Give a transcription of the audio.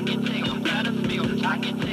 I can take 'em, grab the field, I can take